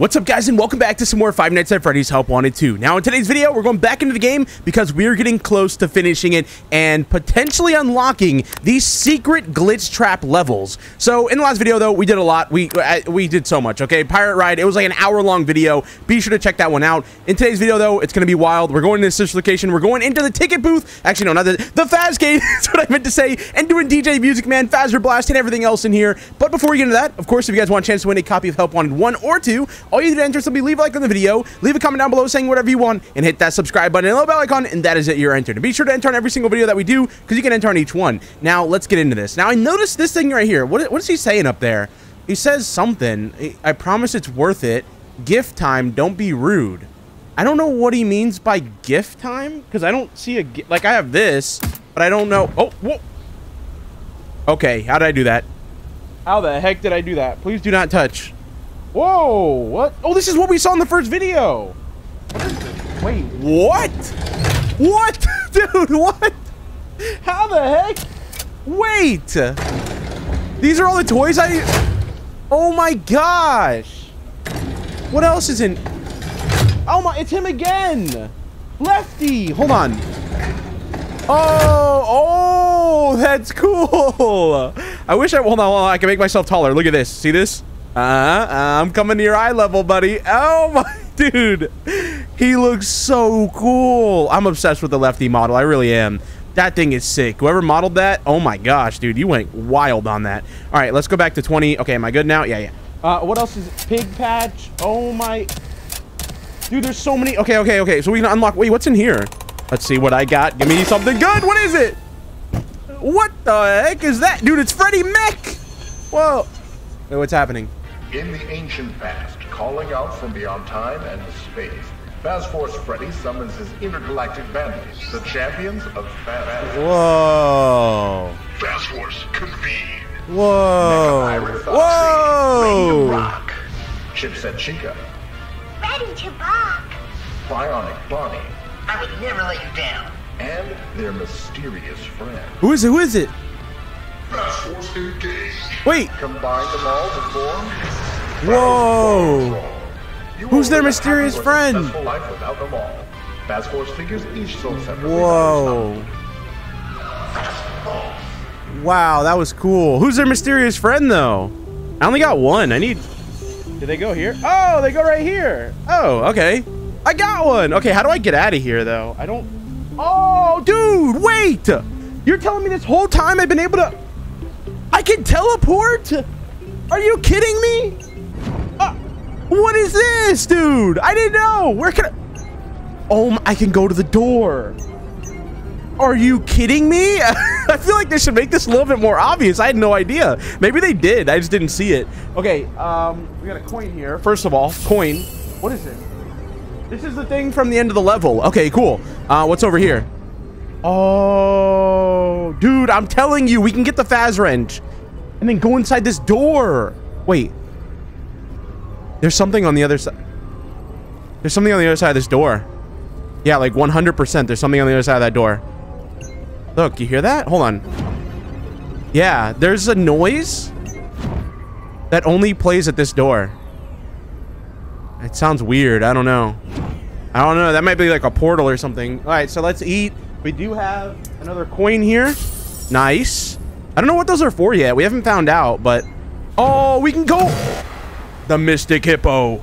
What's up guys and welcome back to some more Five Nights at Freddy's Help Wanted 2. Now in today's video we're going back into the game because we're getting close to finishing it and potentially unlocking these secret glitch trap levels. So in the last video though we did a lot. We uh, we did so much okay. Pirate Ride it was like an hour long video. Be sure to check that one out. In today's video though it's going to be wild. We're going to this location. We're going into the ticket booth. Actually no not the, the Fazcade that's what I meant to say and doing DJ Music Man, Fazer Blast and everything else in here. But before we get into that of course if you guys want a chance to win a copy of Help Wanted 1 or 2 all you need to enter simply leave a like on the video, leave a comment down below saying whatever you want, and hit that subscribe button and little bell icon, and that is it, you're entered. And be sure to enter on every single video that we do, because you can enter on each one. Now, let's get into this. Now, I noticed this thing right here. What, what is he saying up there? He says something. I promise it's worth it. Gift time, don't be rude. I don't know what he means by gift time, because I don't see a... Like, I have this, but I don't know... Oh, whoa. Okay, how did I do that? How the heck did I do that? Please do not touch. Whoa, what? Oh, this is what we saw in the first video. Wait, what? What? Dude, what? How the heck? Wait. These are all the toys I... Oh my gosh. What else is in... Oh my, it's him again. Lefty. Hold on. Oh, oh, that's cool. I wish I, hold on, hold on, I can make myself taller. Look at this. See this? Uh, I'm coming to your eye level, buddy. Oh my, dude. He looks so cool. I'm obsessed with the lefty model. I really am. That thing is sick. Whoever modeled that, oh my gosh, dude, you went wild on that. All right, let's go back to 20. Okay, am I good now? Yeah, yeah. Uh, what else is it? Pig patch? Oh my. Dude, there's so many. Okay, okay, okay. So we can unlock. Wait, what's in here? Let's see what I got. Give me something good. What is it? What the heck is that? Dude, it's Freddy Mech. Whoa. Wait, what's happening? In the ancient past, calling out from beyond time and space, Fazforce Freddy summons his intergalactic bandits, the champions of Faz. Whoa. Fazforce, convene. Whoa. Whoa. Rock. Chipset Chica. Ready to rock. Bionic Bonnie. I would never let you down. And their mysterious friend. Who is it? Who is it? Fazforce engaged. Wait. Combine them all to form. Whoa. Who's their mysterious friend? Whoa. Wow, that was cool. Who's their mysterious friend, though? I only got one. I need... Did they go here? Oh, they go right here. Oh, okay. I got one. Okay, how do I get out of here, though? I don't... Oh, dude, wait. You're telling me this whole time I've been able to... I can teleport? Are you kidding me? What is this, dude? I didn't know. Where can I... Oh, I can go to the door. Are you kidding me? I feel like they should make this a little bit more obvious. I had no idea. Maybe they did. I just didn't see it. Okay, um, we got a coin here. First of all, coin. What is this? This is the thing from the end of the level. Okay, cool. Uh, what's over here? Oh, dude, I'm telling you, we can get the Faz wrench and then go inside this door. Wait. There's something on the other side. There's something on the other side of this door. Yeah, like 100%. There's something on the other side of that door. Look, you hear that? Hold on. Yeah, there's a noise that only plays at this door. It sounds weird. I don't know. I don't know. That might be like a portal or something. All right, so let's eat. We do have another coin here. Nice. I don't know what those are for yet. We haven't found out, but... Oh, we can go... The Mystic Hippo.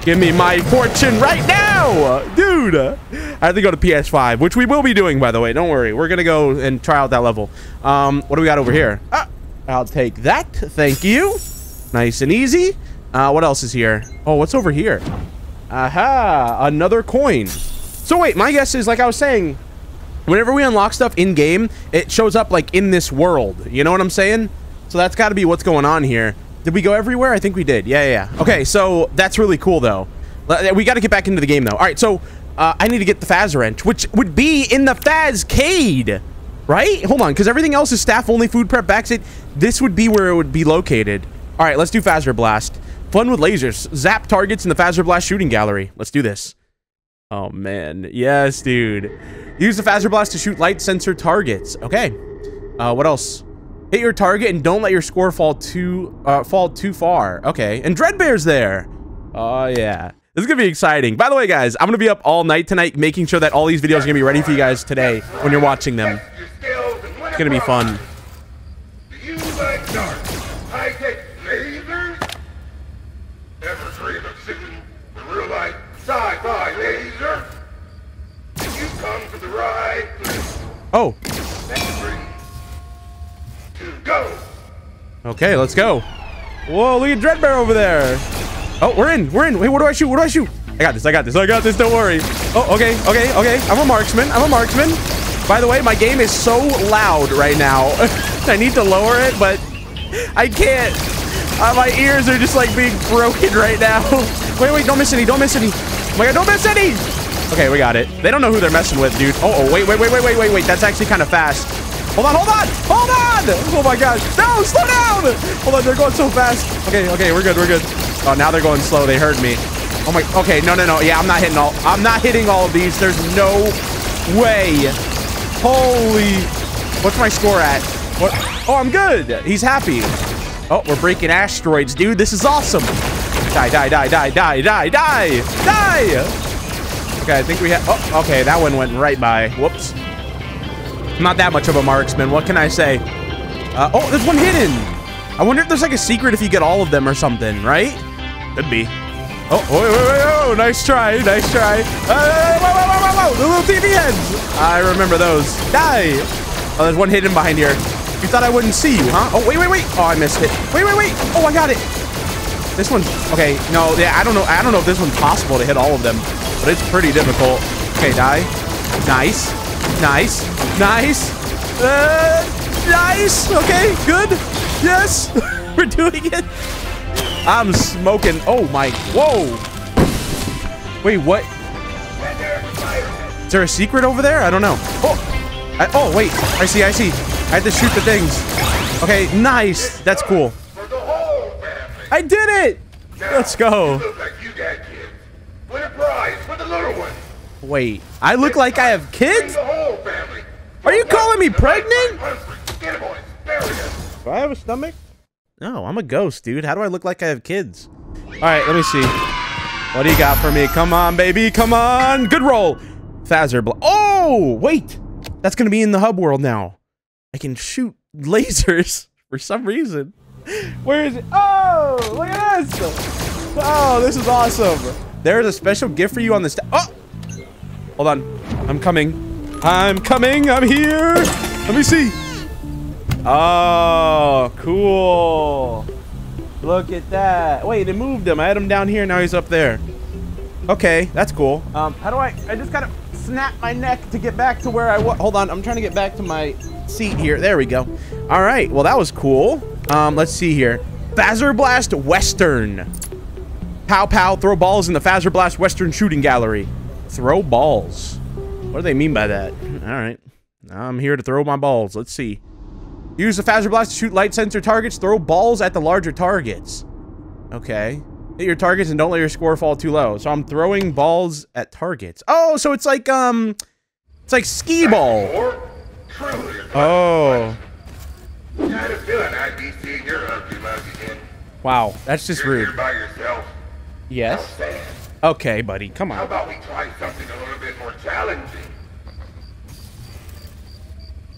Give me my fortune right now, dude. I have to go to PS5, which we will be doing, by the way. Don't worry. We're going to go and try out that level. Um, what do we got over here? Ah, I'll take that. Thank you. Nice and easy. Uh, what else is here? Oh, what's over here? Aha, another coin. So wait, my guess is, like I was saying, whenever we unlock stuff in-game, it shows up, like, in this world. You know what I'm saying? So that's got to be what's going on here. Did we go everywhere? I think we did. Yeah, yeah, yeah. Okay, so that's really cool, though. We got to get back into the game, though. All right, so uh, I need to get the Faz wrench, which would be in the Fazcade, right? Hold on, because everything else is staff-only food prep backseat. This would be where it would be located. All right, let's do Fazer Blast. Fun with lasers. Zap targets in the Fazer Blast shooting gallery. Let's do this. Oh, man. Yes, dude. Use the Fazer Blast to shoot light sensor targets. Okay. Uh, what else? Hit your target and don't let your score fall too uh, fall too far. Okay. And Dreadbear's there. Oh, yeah. This is going to be exciting. By the way, guys, I'm going to be up all night tonight making sure that all these videos are to be ready for you guys today when you're watching them. It's gonna be fun. Oh, go! okay, let's go. Whoa, look at Dreadbear over there. Oh, we're in. We're in. Wait, what do I shoot? What do I shoot? I got this. I got this. I got this. Don't worry. Oh, okay. Okay. Okay. I'm a marksman. I'm a marksman. By the way, my game is so loud right now. I need to lower it, but I can't. Uh, my ears are just like being broken right now. wait, wait. Don't miss any. Don't miss any. Oh my god. Don't miss any. Okay, we got it. They don't know who they're messing with, dude. Oh, oh, wait, wait, wait, wait, wait, wait, wait. That's actually kind of fast. Hold on, hold on, hold on! Oh my gosh. No, slow down! Hold on, they're going so fast. Okay, okay, we're good, we're good. Oh, now they're going slow. They heard me. Oh my, okay, no, no, no. Yeah, I'm not hitting all, I'm not hitting all of these. There's no way. Holy, what's my score at? What? Oh, I'm good. He's happy. Oh, we're breaking asteroids, dude. This is awesome. Die, die, die, die, die, die, die, die! Okay, I think we have. Oh, okay, that one went right by. Whoops. I'm not that much of a marksman. What can I say? Uh, oh, there's one hidden. I wonder if there's like a secret if you get all of them or something, right? Could be. Oh, wait, wait, wait, oh, nice try, nice try. Uh, whoa, whoa, whoa, whoa, whoa, the little TV heads. I remember those. Die. Oh, there's one hidden behind here. You thought I wouldn't see you, huh? Oh, wait, wait, wait. Oh, I missed it. Wait, wait, wait. Oh, I got it. This one's okay. No, yeah, I don't know. I don't know if this one's possible to hit all of them, but it's pretty difficult. Okay, die. Nice, nice, nice, uh, nice. Okay, good. Yes, we're doing it. I'm smoking. Oh my. Whoa. Wait, what? Is there a secret over there? I don't know. Oh, I, oh wait. I see. I see. I have to shoot the things. Okay, nice. That's cool. I did it. Let's go. A prize for the little one. Wait, I look like I have kids? The whole family. Are you calling me pregnant? Get it, boys. There we go. Do I have a stomach? No, I'm a ghost, dude. How do I look like I have kids? All right, let me see. What do you got for me? Come on, baby. Come on. Good roll. Fazer. Bl oh, wait. That's going to be in the hub world now. I can shoot lasers for some reason. Where is it? Oh, look at this. Oh, this is awesome. There's a special gift for you on this. Oh, hold on. I'm coming. I'm coming. I'm here. Let me see. Oh, cool. Look at that. Wait, it moved him. I had him down here. Now he's up there. Okay, that's cool. Um, how do I? I just gotta snap my neck to get back to where I was. Hold on, I'm trying to get back to my seat here. There we go. All right. Well, that was cool. Um, let's see here. Fazer Blast Western. Pow pow. Throw balls in the Fazer Blast Western Shooting Gallery. Throw balls. What do they mean by that? All right. I'm here to throw my balls. Let's see. Use the Fazer Blast to shoot light sensor targets. Throw balls at the larger targets. Okay. Hit your targets and don't let your score fall too low. So I'm throwing balls at targets. Oh, so it's like, um... It's like skee ball. Oh. I had a feeling I'd be seeing your ugly mug again. Wow. That's just rude. Yes? Okay, buddy. Come on. How about we try something a little bit more challenging?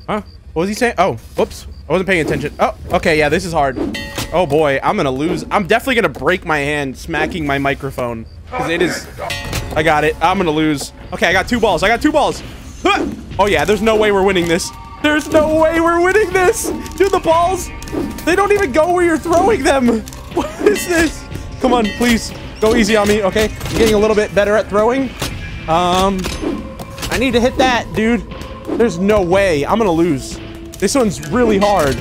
Huh? What was he saying? Oh, whoops. I wasn't paying attention. Oh, okay. Yeah, this is hard. Oh, boy. I'm going to lose. I'm definitely going to break my hand smacking my microphone. Because it is... I got it. I'm going to lose. Okay, I got two balls. I got two balls. Huh! Oh, yeah. There's no way we're winning this. There's no way we're winning this. Dude, the balls, they don't even go where you're throwing them. What is this? Come on, please. Go easy on me, okay? I'm getting a little bit better at throwing. Um, I need to hit that, dude. There's no way. I'm gonna lose. This one's really hard.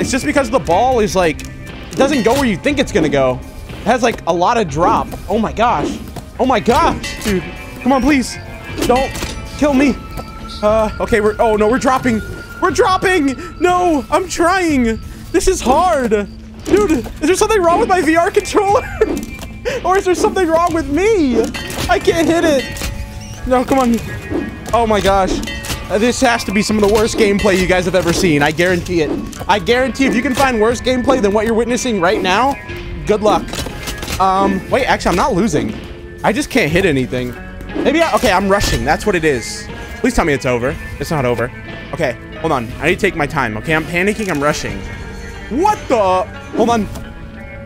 It's just because the ball is like, it doesn't go where you think it's gonna go. It has like a lot of drop. Oh my gosh. Oh my gosh, dude. Come on, please. Don't kill me. Uh, okay, we're, oh no, we're dropping. We're dropping. No, I'm trying. This is hard. Dude, is there something wrong with my VR controller? or is there something wrong with me? I can't hit it. No, come on. Oh my gosh. Uh, This has to be some of the worst gameplay you guys have ever seen. I guarantee it. I guarantee if you can find worse gameplay than what you're witnessing right now, good luck. Um, wait, actually, I'm not losing. I just can't hit anything. Maybe I, okay, I'm rushing. That's what it is. Please tell me it's over. It's not over. Okay, hold on. I need to take my time. Okay, I'm panicking. I'm rushing. What the? Hold on.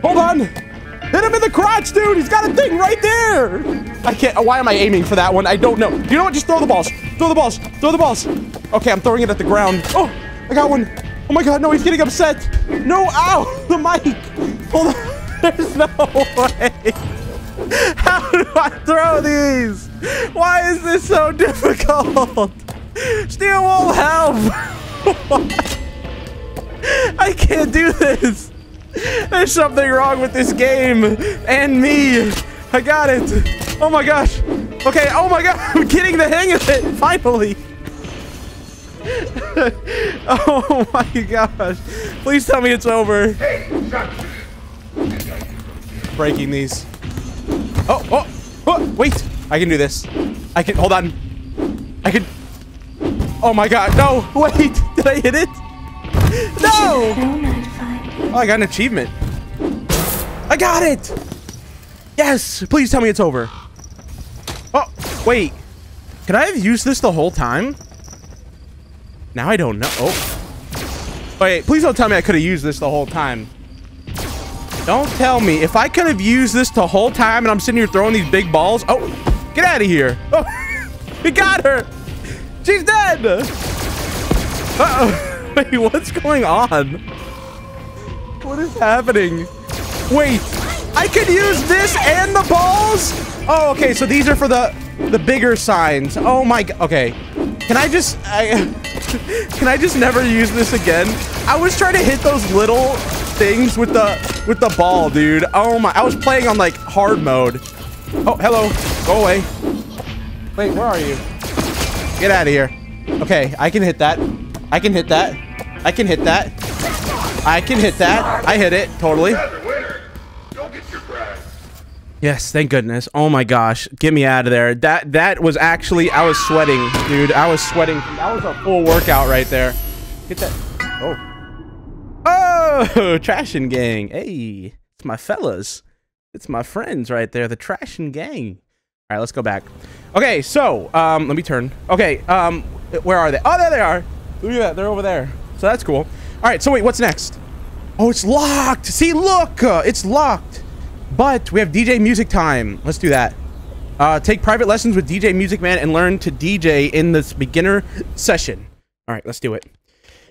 Hold on. Hit him in the crotch, dude. He's got a thing right there. I can't. Why am I aiming for that one? I don't know. You know what? Just throw the balls. Throw the balls. Throw the balls. Okay, I'm throwing it at the ground. Oh, I got one. Oh my god, no, he's getting upset. No, ow, the mic. Hold on. There's no way. How do I throw these? Why is this so difficult? Steel won't help. I can't do this. There's something wrong with this game and me. I got it. Oh my gosh. Okay, oh my god, I'm getting the hang of it, finally. oh my gosh. Please tell me it's over. Breaking these. Oh, oh, oh, wait. I can do this. I can, hold on. I can. Oh my god, no, wait. Did I hit it? No. Oh, I got an achievement. I got it. Yes, please tell me it's over. Oh, wait. Could I have used this the whole time? Now I don't know. Oh. Wait, please don't tell me I could have used this the whole time. Don't tell me. If I could have used this the whole time and I'm sitting here throwing these big balls. Oh, get out of here. Oh, we got her. She's dead. Uh-oh. Wait, what's going on? What is happening? Wait, I could use this and the balls? Oh, okay, so these are for the the bigger signs. Oh my. Okay. Can I just I Can I just never use this again? I was trying to hit those little things with the with the ball, dude. Oh my, I was playing on like hard mode. Oh, hello. Go away. Wait, where are you? Get out of here. Okay, I can hit that. I can hit that. I can hit that. I can hit that. I hit it, totally. Yes, thank goodness. Oh my gosh, get me out of there. That that was actually I was sweating, dude. I was sweating. That was a full workout right there. Get that. Oh. Oh, Trashin' Gang. Hey, it's my fellas. It's my friends right there, the Trashin' Gang. All right, let's go back. Okay, so um, let me turn. Okay, um, where are they? Oh, there they are. Look at that. They're over there. So that's cool. All right, so wait, what's next? Oh, it's locked. See, look, uh, it's locked. But we have DJ music time. Let's do that. Uh, take private lessons with DJ Music Man and learn to DJ in this beginner session. All right, let's do it.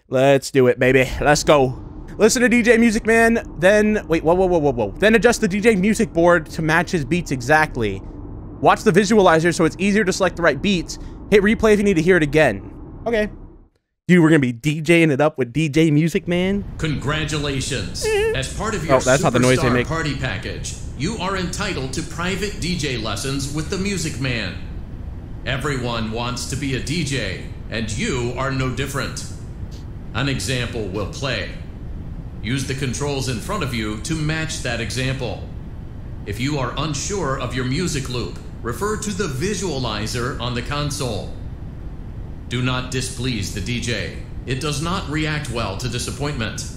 Let's do it, baby. Let's go. Listen to DJ Music Man, then wait, whoa, whoa, whoa, whoa, whoa. Then adjust the DJ music board to match his beats exactly. Watch the visualizer so it's easier to select the right beats. Hit replay if you need to hear it again. Okay. Dude, we're gonna be DJing it up with DJ Music Man. Congratulations! Eh. As part of oh, your Oh, that's not the noise they make. party package, you are entitled to private DJ lessons with the Music Man. Everyone wants to be a DJ, and you are no different. An example will play. Use the controls in front of you to match that example. If you are unsure of your music loop, refer to the visualizer on the console. Do not displease the DJ. It does not react well to disappointment.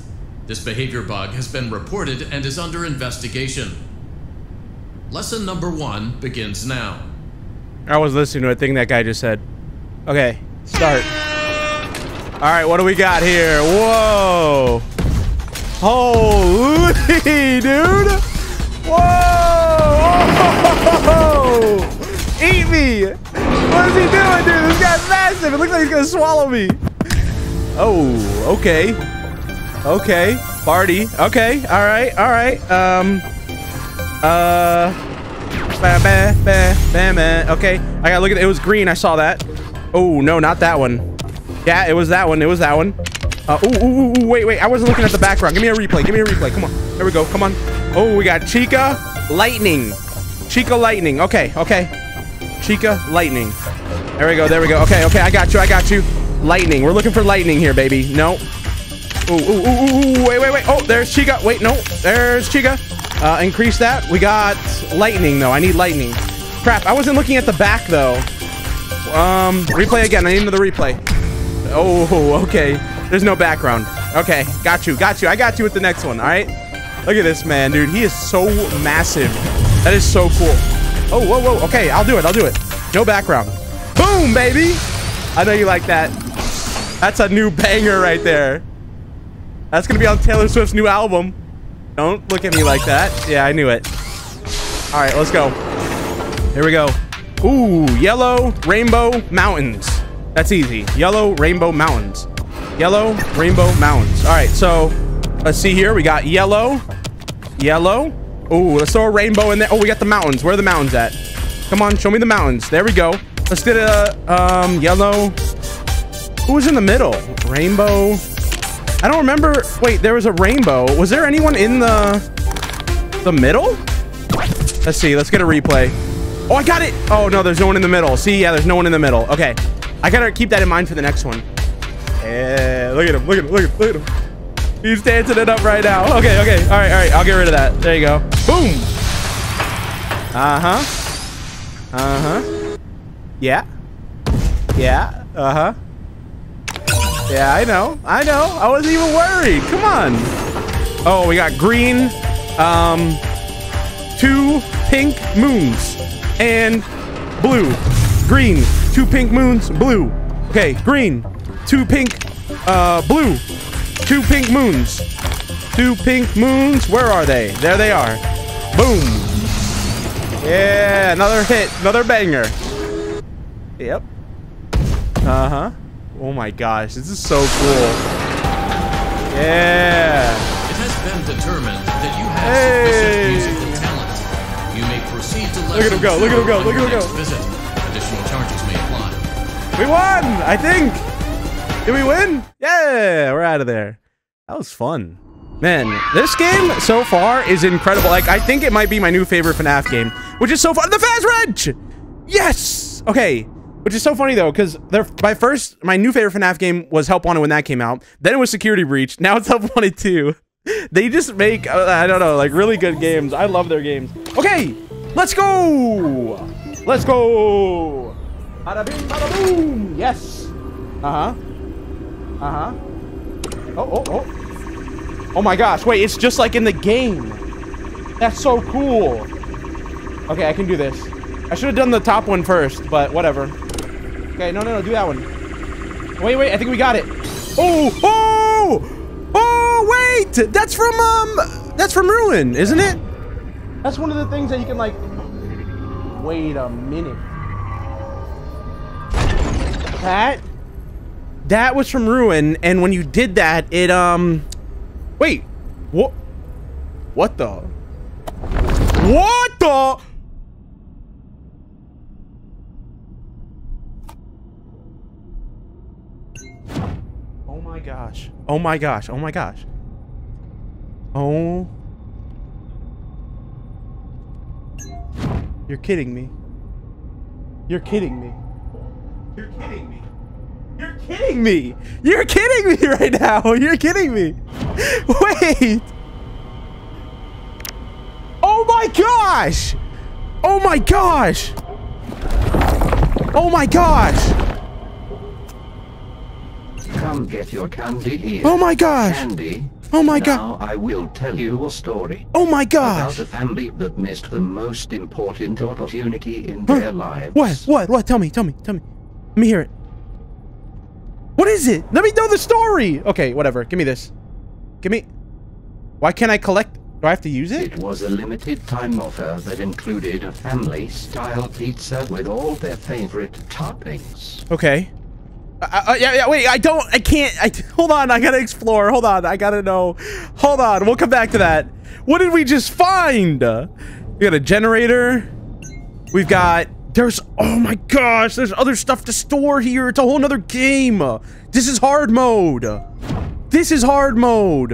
This behavior bug has been reported and is under investigation. Lesson number one begins now. I was listening to a thing that guy just said. Okay, start. All right, what do we got here? Whoa. Holy, dude. Whoa. Eat me. What is he doing, dude? This guy's massive. It looks like he's to swallow me. Oh, okay. Okay. Party. Okay. All right. All right. Um, uh, Bah, bah, bah, bah, bah. Okay, I gotta look at it. It was green. I saw that. Oh no, not that one. Yeah, it was that one. It was that one. Uh, ooh, ooh, ooh, wait, wait. I wasn't looking at the background. Give me a replay. Give me a replay. Come on. There we go. Come on. Oh, we got Chica Lightning. Chica Lightning. Okay, okay. Chica Lightning. There we go. There we go. Okay, okay. I got you. I got you. Lightning. We're looking for lightning here, baby. No. Ooh, ooh, ooh, ooh. Wait, wait, wait. Oh, there's Chica. Wait, no. There's Chica. Uh, increase that. We got lightning, though. I need lightning. Crap. I wasn't looking at the back, though. Um, replay again. I need another replay. Oh, okay. There's no background. Okay, got you, got you. I got you with the next one, all right? Look at this man, dude. He is so massive. That is so cool. Oh, whoa, whoa. Okay, I'll do it. I'll do it. No background. Boom, baby. I know you like that. That's a new banger right there. That's going to be on Taylor Swift's new album. Don't look at me like that. Yeah, I knew it. All right, let's go. Here we go. Ooh, yellow rainbow mountains. That's easy. Yellow rainbow mountains. Yellow rainbow mountains. All right, so let's see here. We got yellow, yellow. Ooh, let's throw a rainbow in there. Oh, we got the mountains. Where are the mountains at? Come on, show me the mountains. There we go. Let's get a um, yellow. Who was in the middle? Rainbow. I don't remember. Wait, there was a rainbow. Was there anyone in the the middle? Let's see. Let's get a replay. Oh, I got it. Oh, no, there's no one in the middle. See, yeah, there's no one in the middle. Okay. I gotta keep that in mind for the next one. Yeah, look at him. Look at him. Look at him. Look at him. He's dancing it up right now. Okay, okay. All right, all right. I'll get rid of that. There you go. Boom. Uh-huh. Uh-huh. Yeah. Yeah. Uh-huh. Yeah, I know. I know. I wasn't even worried. Come on. Oh, we got green. Um, two pink moons and blue. Green, two pink moons, blue. Okay, green, two pink, uh, blue, two pink moons. Two pink moons. Where are they? There they are. Boom. Yeah, another hit, another banger. Yep. Uh-huh. Oh my gosh, this is so cool. Yeah. It has been determined that you have Hey. sufficient musical talent. You may proceed to Look at him go, look at him go, look at him go. Visit. Additional charges may apply. We won, I think. Did we win? Yeah, we're out of there. That was fun. Man, this game so far is incredible. Like, I think it might be my new favorite FNAF game, which is so fun. The Faz Wrench! Yes! Okay, which is so funny though, because my first, my new favorite FNAF game was Help Wanted when that came out. Then it was Security Breach. Now it's Help Wanted 2. They just make, uh, I don't know, like really good games. I love their games. Okay, let's go! Let's go! Bada bing, bada boom! Yes! Uh-huh. Uh-huh. Oh, oh, oh. Oh my gosh, wait, it's just like in the game. That's so cool. Okay, I can do this. I should have done the top one first, but whatever. Okay, no, no, no, do that one. Wait, wait, I think we got it. Oh, oh! Oh, wait! That's from, um, that's from Ruin, isn't it? That's one of the things that you can, like... Wait a minute. That... That was from Ruin, and when you did that, it, um... Wait. What? What the? What the? Oh my gosh. Oh my gosh. Oh my gosh. Oh. You're kidding me. You're kidding me. You're kidding me. You're kidding me. You're kidding me right now. You're kidding me. Wait. Oh my gosh. Oh my gosh. Oh my gosh. Come get your candy here. Oh my gosh. Candy. Oh my god. Now I will tell you a story Oh my gosh! about a family that missed the most important opportunity in their lives. What? What? What? Tell me. Tell me. Tell me. Let me hear it. What is it? Let me know the story. Okay, whatever. Give me this. Give me. Why can't I collect? Do I have to use it? It was a limited time offer that included a family-style pizza with all their favorite toppings. Okay. Uh, uh, yeah, yeah, wait, I don't, I can't, I, hold on, I gotta explore, hold on, I gotta know, hold on, we'll come back to that. What did we just find? We got a generator, we've got, there's, oh my gosh, there's other stuff to store here, it's a whole nother game. This is hard mode. This is hard mode.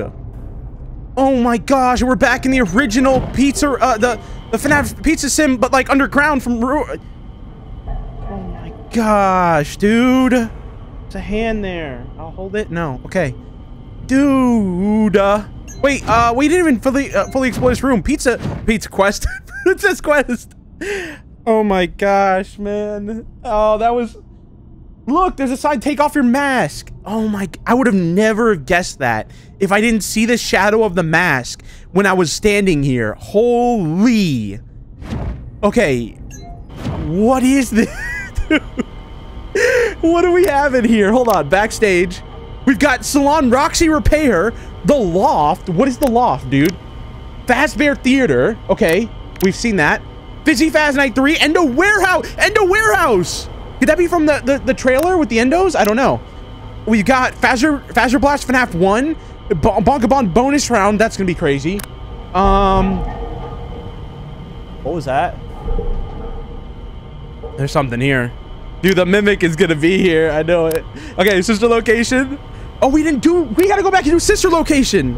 Oh my gosh, we're back in the original pizza, uh, the, the FNAF pizza sim, but like underground from, Ru- oh my gosh, dude. It's a hand there. I'll hold it. No. Okay. Dude. Uh, wait. Uh, we didn't even fully uh, fully explore this room. Pizza. Pizza quest. Pizza's quest. Oh my gosh, man. Oh, that was Look, there's a sign, take off your mask. Oh my, I would have never guessed that if I didn't see the shadow of the mask when I was standing here. Holy. Okay. What is this? what do we have in here? Hold on, backstage. We've got Salon Roxy Repair, The Loft. What is The Loft, dude? Fazbear Theater. Okay, we've seen that. Fizzy Fast Night 3, Endo Warehouse. Endo Warehouse. Could that be from the, the, the trailer with the Endos? I don't know. We've got Fazer, Fazer Blast FNAF 1, Bonkabon bonus round. That's going to be crazy. Um, what was that? There's something here. Dude, the Mimic is going to be here. I know it. Okay, sister location. Oh, we didn't do... We got to go back and do sister location.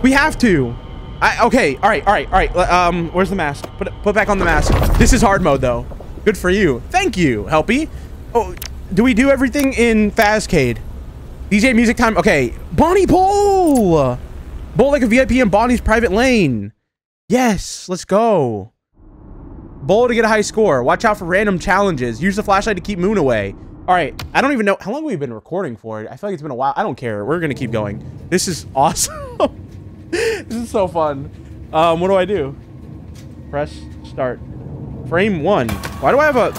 We have to. I, okay, all right, all right, all right. Um, where's the mask? Put put back on the mask. This is hard mode, though. Good for you. Thank you, Helpy. Oh, do we do everything in Fazcade? DJ music time. Okay, Bonnie Bowl. Bowl like a VIP in Bonnie's private lane. Yes, let's go. Bowl to get a high score. Watch out for random challenges. Use the flashlight to keep Moon away. All right, I don't even know how long we've been recording for. It. I feel like it's been a while. I don't care. We're gonna keep going. This is awesome. this is so fun. Um, what do I do? Press start. Frame one. Why do I have a...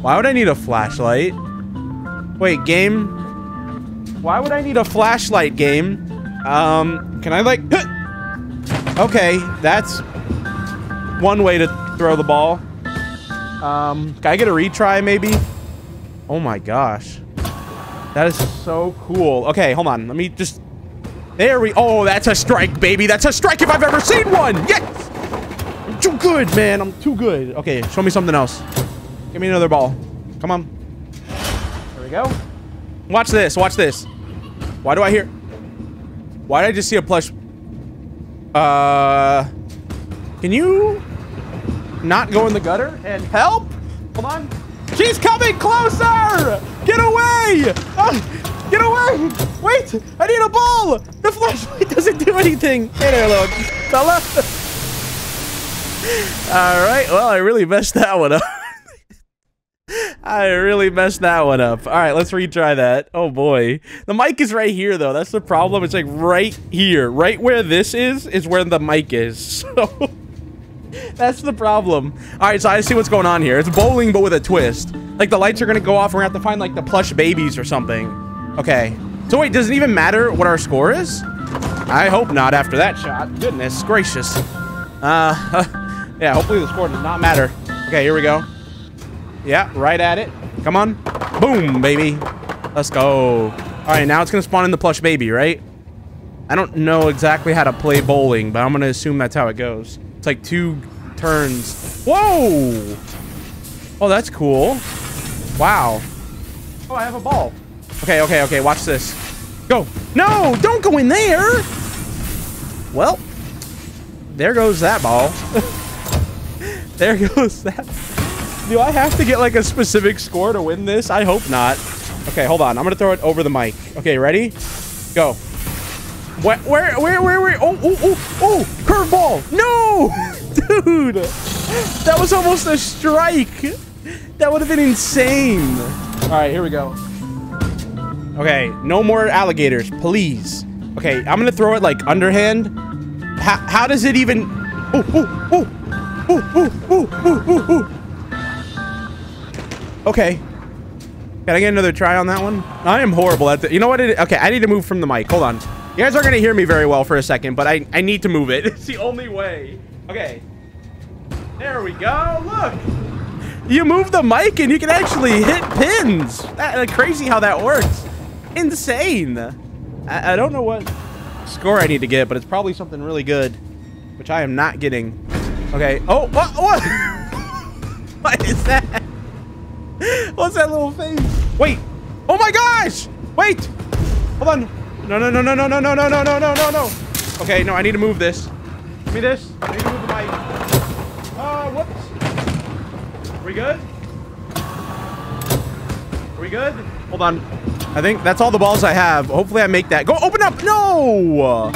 Why would I need a flashlight? Wait, game? Why would I need a flashlight, game? Um, can I like... Okay, that's one way to throw the ball. Um, can I get a retry, maybe? Oh my gosh. That is so cool. Okay, hold on. Let me just there we- Oh, that's a strike, baby. That's a strike if I've ever seen one! Yes! I'm too good, man. I'm too good. Okay, show me something else. Give me another ball. Come on. There we go. Watch this. Watch this. Why do I hear... Why did I just see a plush... Uh... Can you... Not go in the gutter and help? Hold on. She's coming closer! Get away! Uh, Get away! Wait! I need a ball! The flashlight doesn't do anything! Hey there, little fella! Alright, well, I really messed that one up. I really messed that one up. Alright, let's retry that. Oh boy. The mic is right here, though. That's the problem. It's like right here. Right where this is, is where the mic is. So... That's the problem. All right, so I see what's going on here. It's bowling, but with a twist. Like, the lights are going to go off, and we're going to have to find, like, the plush babies or something. Okay. So wait, does it even matter what our score is? I hope not after that shot. Goodness gracious. Uh, yeah, hopefully the score does not matter. Okay, here we go. Yeah, right at it. Come on. Boom, baby. Let's go. All right, now it's going to spawn in the plush baby, right? I don't know exactly how to play bowling, but I'm going to assume that's how it goes. It's like two turns. Whoa! Oh, that's cool. Wow. Oh, I have a ball. Okay, okay, okay. Watch this. Go. No, don't go in there. Well, there goes that ball. there goes that. Do I have to get like a specific score to win this? I hope not. Okay, hold on. I'm gonna throw it over the mic. Okay, ready? Go. Where, where, where, where, where? Oh, oh, oh, oh! Curveball! No! Dude! That was almost a strike! That would have been insane! Alright, here we go. Okay, no more alligators, please. Okay, I'm gonna throw it like underhand. How, how does it even... Ooh, ooh, ooh. Ooh, ooh, ooh, ooh, ooh. Okay. Can I get another try on that one? I am horrible at the... You know what? It, okay, I need to move from the mic. Hold on. You guys aren't going to hear me very well for a second, but I, I need to move it. It's the only way. Okay. There we go. Look. You move the mic and you can actually hit pins. That, like, crazy how that works insane. I, I don't know what score I need to get, but it's probably something really good, which I am not getting. Okay. Oh, what? What? what is that? What's that little face? Wait. Oh my gosh! Wait. Hold on. No, no, no, no, no, no, no, no, no, no, no, no, no. Okay, no, I need to move this. Give me this. I need to move the mic. Oh, whoops. Are we good? Are we good? Hold on. I think that's all the balls I have. Hopefully I make that. Go open up. No. All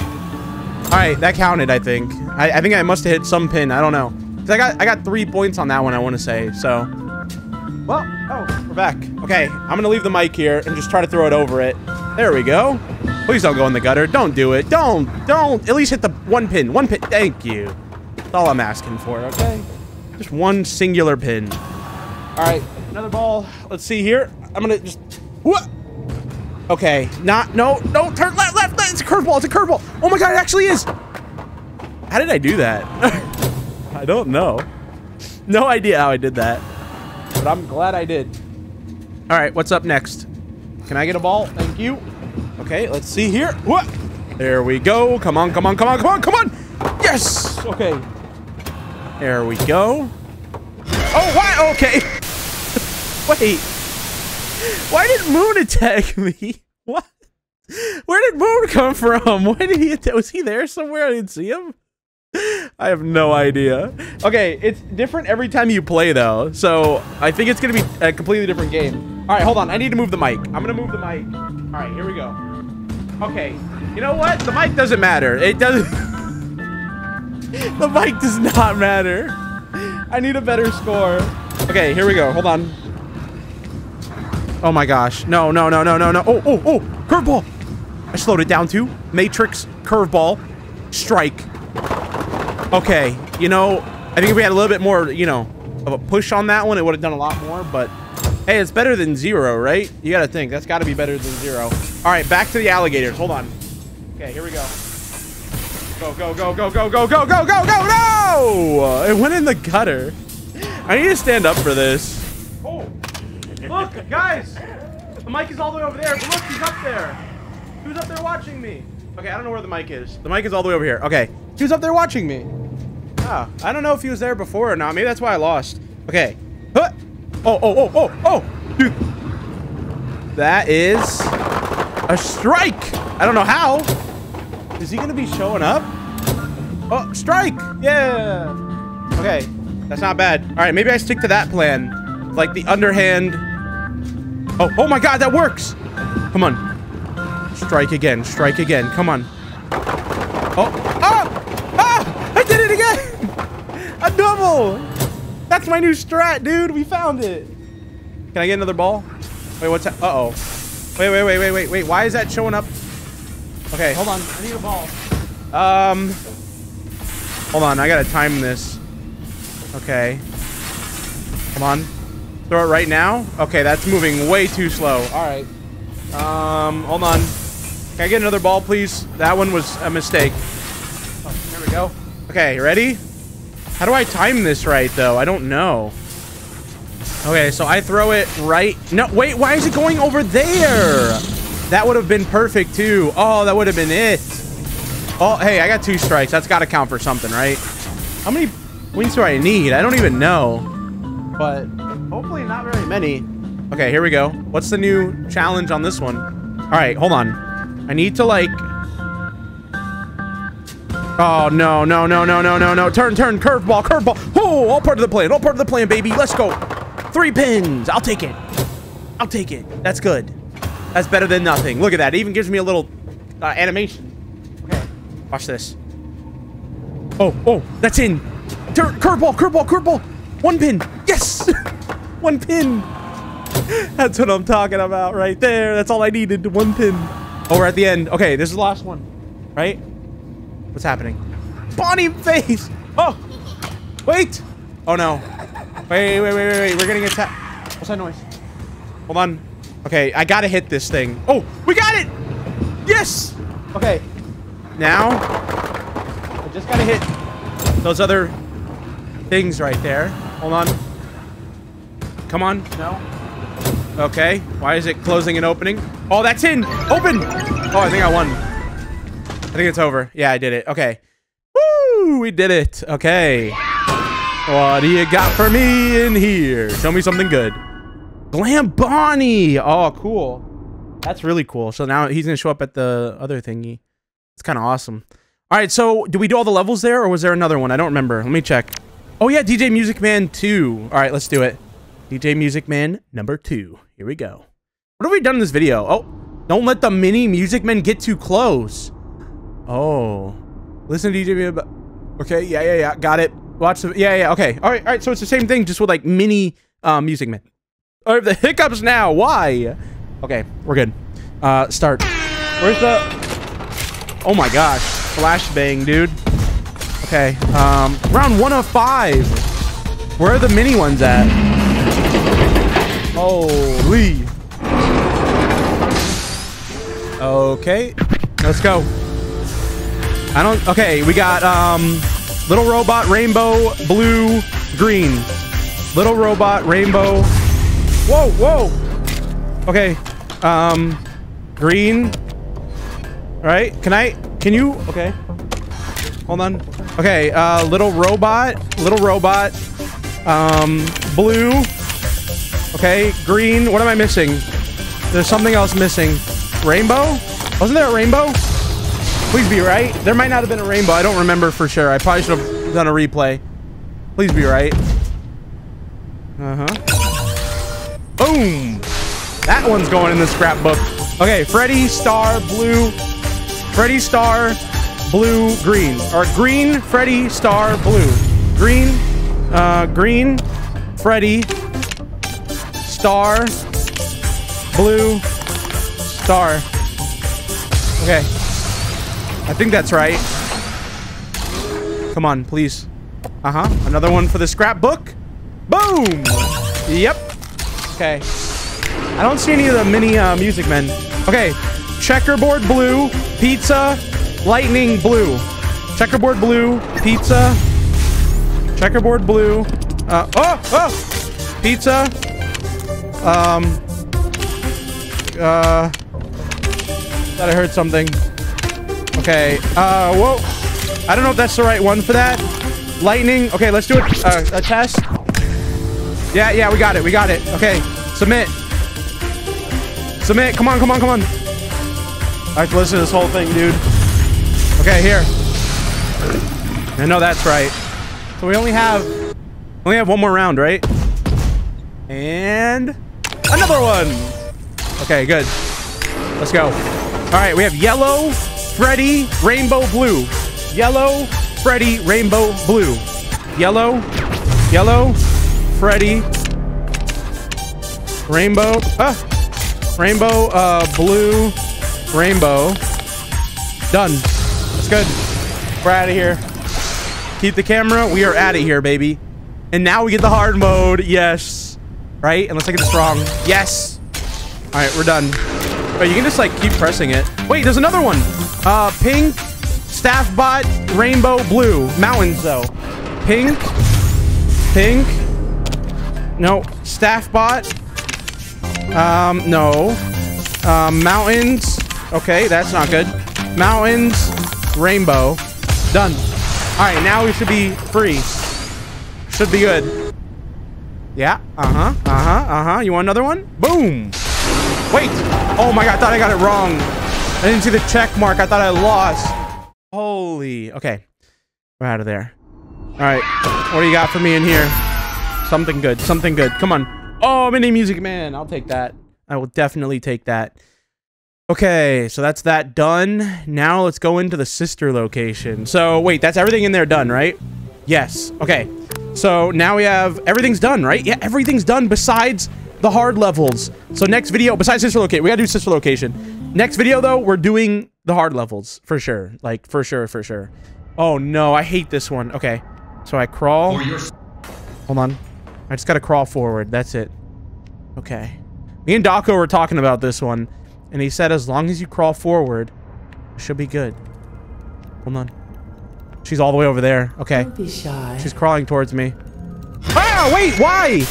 right, that counted, I think. I, I think I must have hit some pin. I don't know. I got I got three points on that one, I want to say. So, well, oh. We're back. Okay, I'm gonna leave the mic here and just try to throw it over it. There we go. Please don't go in the gutter. Don't do it. Don't. Don't. At least hit the one pin. One pin. Thank you. That's all I'm asking for, okay? Just one singular pin. All right, another ball. Let's see here. I'm gonna just. What? Okay, not. No, no. Turn left, left. left. It's a curveball. It's a curveball. Oh my god, it actually is. How did I do that? I don't know. No idea how I did that. But I'm glad I did. All right, what's up next? Can I get a ball? Thank you. Okay, let's see here. What? There we go. Come on, come on, come on, come on, come on. Yes. Okay. There we go. Oh, why? Okay. Wait. Why did Moon attack me? What? Where did Moon come from? Why did he? Was he there somewhere? I didn't see him. I have no idea. Okay, it's different every time you play though, so I think it's gonna be a completely different game. All right, hold on. I need to move the mic. I'm gonna move the mic. All right, here we go. Okay, you know what? The mic doesn't matter. It doesn't. the mic does not matter. I need a better score. Okay, here we go. Hold on. Oh my gosh. No, no, no, no, no, no. Oh, oh, oh. Curveball. I slowed it down too. Matrix curveball. Strike. Okay, you know, I think if we had a little bit more, you know, of a push on that one, it would have done a lot more, but hey, it's better than zero, right? You gotta think, that's gotta be better than zero. All right, back to the alligators, hold on. Okay, here we go. Go, go, go, go, go, go, go, go, go, go, no! It went in the gutter. I need to stand up for this. Look, guys! The mic is all the way over there, but look, he's up there. Who's up there watching me? Okay, I don't know where the mic is. The mic is all the way over here. Okay, who's up there watching me? Ah, I don't know if he was there before or not. Maybe that's why I lost. Okay. Huh. Oh, oh, oh, oh, oh! Dude. That is a strike! I don't know how. Is he gonna be showing up? Oh, strike! Yeah! Okay, that's not bad. All right, maybe I stick to that plan. Like the underhand. Oh, oh my god, that works! Come on. Strike again, strike again, come on. Oh, oh! Ah! I did it again! A double! That's my new strat, dude. We found it. Can I get another ball? Wait, what's that? Uh-oh. Wait, wait, wait, wait, wait, wait. Why is that showing up? Okay, hold on. I need a ball. Um, hold on. I gotta time this. Okay. Come on. Throw it right now? Okay, that's moving way too slow. All right. Um, hold on. Can I get another ball, please? That one was a mistake. Oh, there we go. Okay, ready? How do I time this right, though? I don't know. Okay, so I throw it right... No, wait, why is it going over there? That would have been perfect, too. Oh, that would have been it. Oh, hey, I got two strikes. That's got to count for something, right? How many wins do I need? I don't even know. But many. Okay, here we go. What's the new challenge on this one? All right, hold on. I need to, like... Oh, no, no, no, no, no, no, no. Turn, turn, curveball, curveball. Oh, all part of the plan. All part of the plan, baby. Let's go. Three pins. I'll take it. I'll take it. That's good. That's better than nothing. Look at that. It even gives me a little uh, animation. Okay. Watch this. Oh, oh, that's in. Turn, curveball, curveball, curveball. One pin. Yes. One pin. That's what I'm talking about right there. That's all I needed. One pin. Oh, we're at the end. Okay, this is the last one. Right? What's happening? Bonnie face! Oh! Wait! Oh no. Wait, wait, wait, wait, wait. We're getting attacked. What's that noise? Hold on. Okay, I gotta hit this thing. Oh, we got it! Yes! Okay. Now, I just gotta hit those other things right there. Hold on. Come on. No. Okay. Why is it closing and opening? Oh, that's in! Open! Oh, I think I won. I think it's over. Yeah, I did it. Okay. Woo! We did it. Okay. What do you got for me in here? Show me something good. Glam Bonnie! Oh, cool. That's really cool. So now he's going to show up at the other thingy. It's kind of awesome. All right, so do we do all the levels there, or was there another one? I don't remember. Let me check. Oh, yeah, DJ Music Man 2. All right, let's do it. DJ Music Man number 2. Here we go. What have we done in this video? Oh, don't let the mini Music Men get too close. Oh. Listen to DJ. Okay, yeah, yeah, yeah. Got it. Watch the. Yeah, yeah. Okay. All right, all right. So it's the same thing, just with like mini uh, Music. I have the hiccups now. Why? Okay, we're good. Uh, start. Where's the... Oh my gosh. Flashbang, dude. Okay, um, round one of five. Where are the mini ones at? Holy. Okay, let's go. I don't, okay, we got, um, little robot, rainbow, blue, green. Little robot, rainbow. Whoa, whoa. Okay, um, green. All right, can I, can you, okay. Hold on. Okay, uh, little robot, little robot, um, blue. Okay, green. What am I missing? There's something else missing. Rainbow? Wasn't there a rainbow? Please be right. There might not have been a rainbow. I don't remember for sure. I probably should have done a replay. Please be right. Uh-huh. Boom! That one's going in the scrapbook. Okay, Freddy, star, blue. Freddy, star, blue, green. Or green, Freddy, star, blue. Green, uh, green, Freddy, star, blue, star. Okay. I think that's right. Come on, please. Uh-huh. Another one for the scrapbook. Boom! Yep. Okay. I don't see any of the mini uh, music men. Okay. Checkerboard blue, pizza, lightning blue. Checkerboard blue, pizza, checkerboard blue. Uh, oh, oh! Pizza. Um. Uh. Thought I heard something. Okay. Uh, whoa. I don't know if that's the right one for that. Lightning. Okay, let's do it. Uh, a test. Yeah, yeah, we got it. We got it. Okay. Submit. Submit. Come on, come on, come on. I have to listen to this whole thing, dude. Okay, here. I know that's right. So we only have only have one more round, right? And another one. Okay, good. Let's go. All right, we have yellow, Freddy, rainbow, blue. Yellow, Freddy, rainbow, blue. Yellow, yellow, Freddy, rainbow, ah, rainbow, uh, blue, rainbow. Done. That's good. We're out of here. Keep the camera. We are out of here, baby. And now we get the hard mode. Yes. Right? Unless I get this wrong. Yes. All right, we're done. But you can just like keep pressing it. Wait, there's another one. Uh, pink, staff bot, rainbow, blue. Mountains though. Pink, pink. No, staff bot. Um, no. Um, mountains. Okay, that's not good. Mountains, rainbow. Done. All right, now we should be free. Should be good. Yeah. Uh-huh. Uh-huh. Uh-huh. You want another one? Boom. Wait. Oh my god, I thought I got it wrong. I didn't see the check mark. I thought I lost. Holy. Okay. We're out of there. All right. What do you got for me in here? Something good. Something good. Come on. Oh, mini music man. I'll take that. I will definitely take that. Okay, so that's that done. Now let's go into the sister location. So wait, that's everything in there done, right? Yes. Okay. So now we have everything's done, right? Yeah, everything's done besides the hard levels. So next video, besides sister location, we gotta do sister location. Next video though, we're doing the hard levels for sure. Like for sure, for sure. Oh no, I hate this one. Okay. So I crawl. Hold on. I just gotta crawl forward. That's it. Okay. Me and Dawko were talking about this one. And he said as long as you crawl forward, it should be good. Hold on. She's all the way over there. Okay. Don't be shy. She's crawling towards me. Ah, wait, why?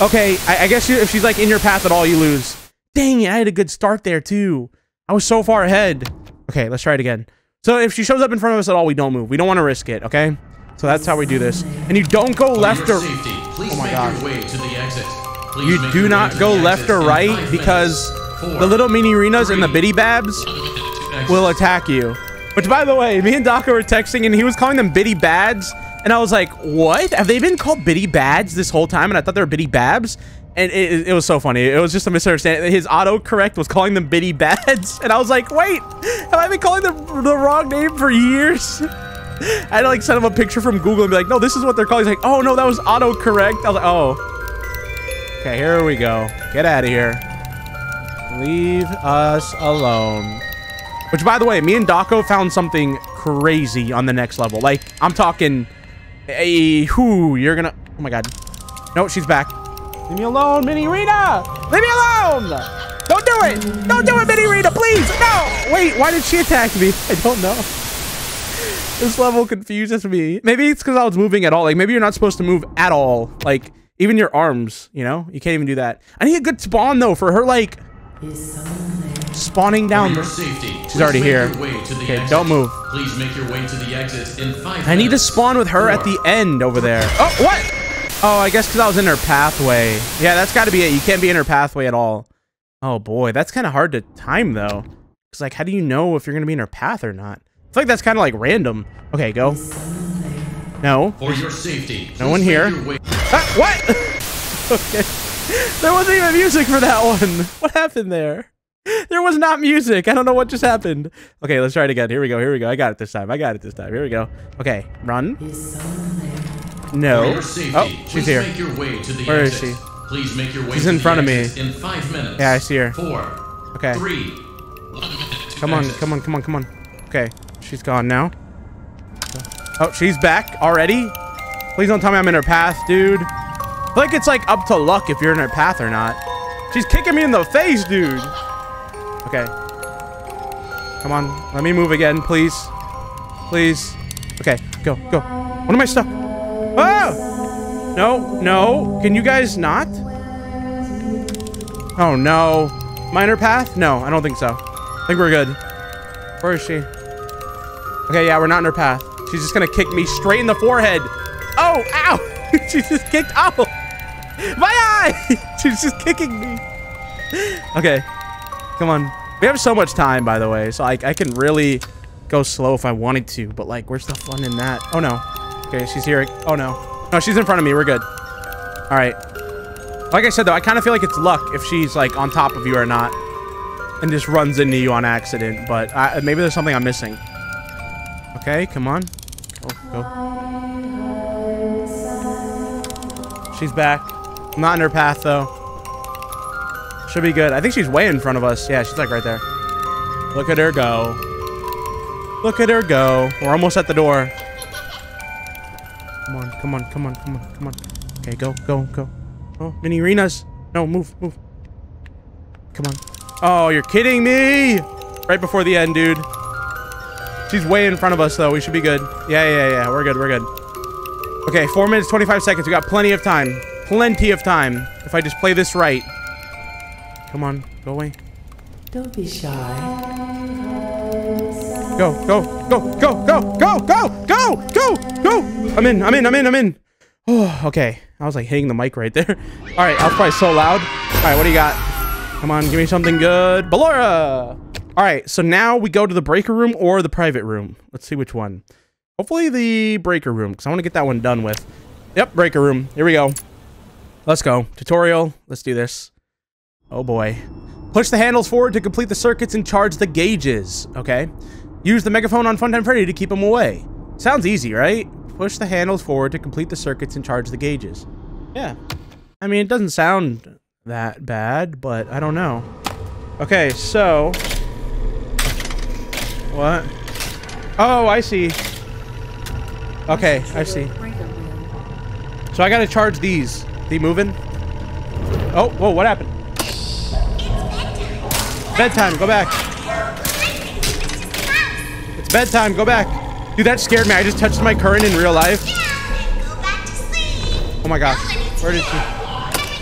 Okay, I, I guess you, if she's like in your path at all, you lose. Dang it, I had a good start there too. I was so far ahead. Okay, let's try it again. So if she shows up in front of us at all, we don't move. We don't want to risk it, okay? So that's how we do this. And you don't go left or... your safety, Oh my make gosh. your way to the exit. Please You do not go left or right because the little Minireenas and the three, Bidybabs will attack you. Which, by the way, me and Dawko were texting and he was calling them bitty bads. And I was like, what? Have they been called bitty bads this whole time? And I thought they were Bidybabs. And it, it was so funny. It was just a misunderstanding. His autocorrect was calling them bitty bads. And I was like, wait, have I been calling them the wrong name for years? I had to like send him a picture from Google and be like, no, this is what they're calling. He's like, oh no, that was autocorrect. I was like, oh. Okay, here we go. Get out of here. Leave us alone. Which, by the way, me and Dawko found something crazy on the next level. Like, I'm talking... Hey, who? you're gonna... Oh my god. No, she's back. Leave me alone, Mini Rita! Leave me alone! Don't do it! Don't do it, Mini Rita, please! No! Wait, why did she attack me? I don't know. This level confuses me. Maybe it's because I was moving at all. Like, maybe you're not supposed to move at all. Like, even your arms, you know? You can't even do that. I need a good spawn, though, for her, like... Spawning down. For safety, She's already here. your way to the Okay, exit. don't move. Please make your way to the exit in five I need to spawn with her at the end over there. Oh, what? Oh, I guess because I was in her pathway. Yeah, that's got to be it. You can't be in her pathway at all. Oh, boy. That's kind of hard to time, though. Because, like, how do you know if you're going to be in her path or not? I feel like that's kind of, like, random. Okay, go. No. For your safety, No one here. Ah, what? okay. There wasn't even music for that one. What happened there? There was not music. I don't know what just happened. Okay, let's try it again. Here we go. Here we go. I got it this time. I got it this time. Here we go. Okay, run. No. Oh, she's here. make your way to the Where is she? Please make your way She's in front of me. in five minutes. Yeah, I see her. Four, Okay. three, one minute Come on, come on, come on, come on. Okay, she's gone now. Oh, she's back already? Please don't tell me I'm in her path, dude. Like it's like up to luck if you're in her path or not. She's kicking me in the face, dude. Okay. Come on, let me move again, please. Please. Okay, go, go. What am I stuck? Oh! No, no. Can you guys not? Oh, no. Minor path? No, I don't think so. I think we're good. Where is she? Okay, yeah, we're not in her path. She's just gonna kick me straight in the forehead. Oh, ow! she just kicked out. My eye! She's just kicking me. Okay, come on. We have so much time, by the way, so I, I can really go slow if I wanted to, but like, where's the fun in that? Oh no. Okay, she's here. Oh no. No, she's in front of me. We're good. All right. Like I said, though, I kind of feel like it's luck if she's like on top of you or not and just runs into you on accident, but I, uh, maybe there's something I'm missing. Okay, come on. Go, go. She's back. Not in her path, though. Should be good. I think she's way in front of us. Yeah, she's like right there. Look at her go. Look at her go. We're almost at the door. Come on, come on, come on, come on, come on. Okay, go, go, go. Oh, Minireenas. No, move, move. Come on. Oh, you're kidding me! Right before the end, dude. She's way in front of us, though. We should be good. Yeah, yeah, yeah. We're good. We're good. Okay, four minutes, 25 seconds. We got plenty of time. Plenty of time. If I just play this right. Come on. Go away. Don't be shy. Go, go, go, go, go, go, go, go, go, go. I'm in, I'm in, I'm in, I'm in. Oh, okay. I was like hitting the mic right there. All right, I was probably so loud. All right, what do you got? Come on, give me something good. Ballora! All right, so now we go to the breaker room or the private room. Let's see which one. Hopefully the breaker room, because I want to get that one done with. Yep, breaker room. Here we go. Let's go. Tutorial. Let's do this. Oh boy. Push the handles forward to complete the circuits and charge the gauges. Okay. Use the megaphone on Funtime Freddy to keep them away. Sounds easy, right? Push the handles forward to complete the circuits and charge the gauges. Yeah. I mean, it doesn't sound that bad, but I don't know. Okay, so... What? Oh, I see. Okay, I see. So I gotta charge these. They moving? Oh, whoa, what happened? Bedtime, go back. It's bedtime, go back. Dude, that scared me. I just touched my current in real life. Go back to sleep. Oh my gosh. Where did she?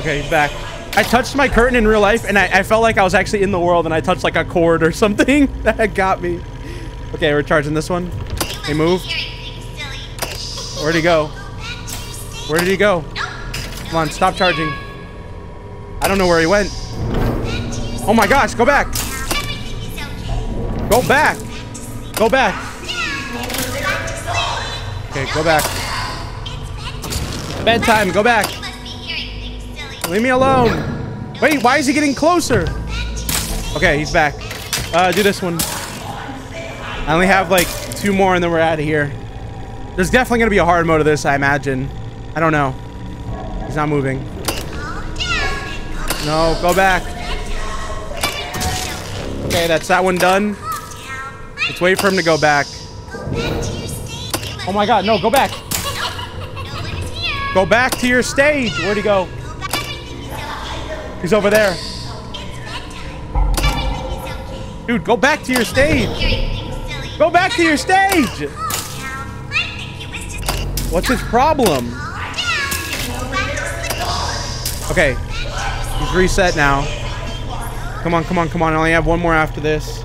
Okay, he's back. I touched my curtain in real life and I, I felt like I was actually in the world and I touched like a cord or something. that got me. Okay, we're charging this one. Hey, move. Where'd he go? Where did he go? Come on, stop charging. I don't know where he went. Oh my gosh, go back. Go back. Go back. Okay, go back. Bedtime, go back. Leave me alone. Wait, why is he getting closer? Okay, he's back. Uh, do this one. I only have like two more and then we're out of here. There's definitely going to be a hard mode of this, I imagine. I don't know. He's not moving. No, go back. Okay, that's that one done. Let's wait for him to go back. Oh my god, no, go back. Go back to your stage. Where'd he go? He's over there. Dude, go back to your stage. Go back to your stage. What's his problem? Okay. He's reset now. Come on, come on, come on. I only have one more after this.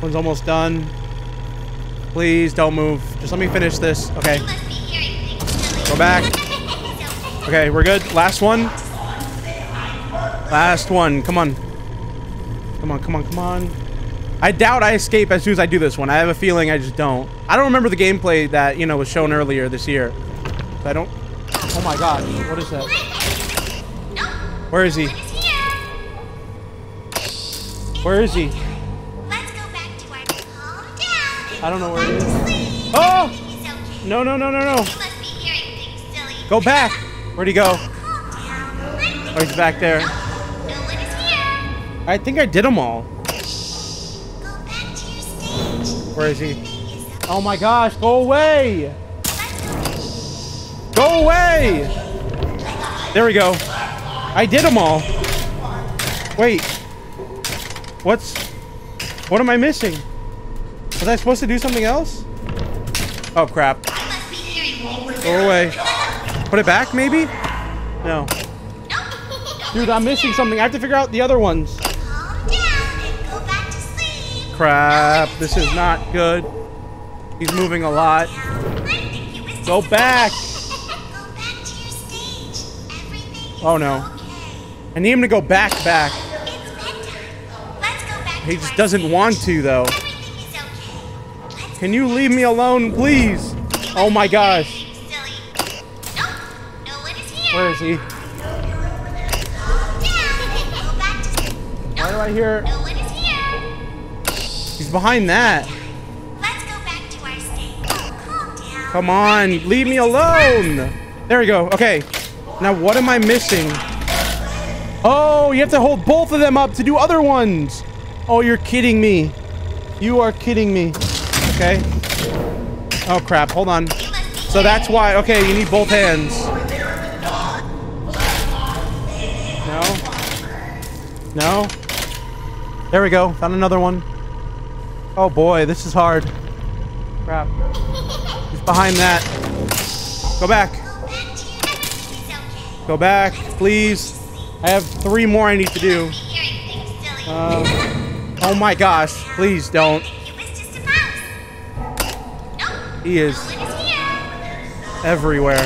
One's almost done. Please don't move. Just let me finish this. Okay. Go back. Okay, we're good. Last one. Last one. Come on. Come on, come on, come on. I doubt I escape as soon as I do this one. I have a feeling I just don't. I don't remember the gameplay that, you know, was shown earlier this year. I don't... Oh my god. What is that? Where is he? Where is he? I don't know where he is. Oh! No, no, no, no, no. Go back. Where'd he go? Oh, he's back there. I think I did them all. Where is he? Oh my gosh, go away! Go away! There we go. I did them all. Wait. What's... What am I missing? Was I supposed to do something else? Oh, crap. Go away. Put it back, maybe? No. Dude, I'm missing something. I have to figure out the other ones. Crap. This is not good. He's moving a lot. Go back. Oh, no. I need him to go back, back. He just doesn't want to, though. Can you leave me alone, please? Oh my gosh. Where is he? Why do I hear... He's behind that. Come on, leave me alone. There we go. Okay. Now what am I missing? Oh, you have to hold both of them up to do other ones. Oh, you're kidding me. You are kidding me. Okay. Oh, crap. Hold on. So that's why. Okay, you need both hands. No. No. There we go. Found another one. Oh, boy. This is hard. Crap. He's behind that. Go back. Go back, please. I have three more I need to do. Uh, oh my gosh. Please don't. He is everywhere.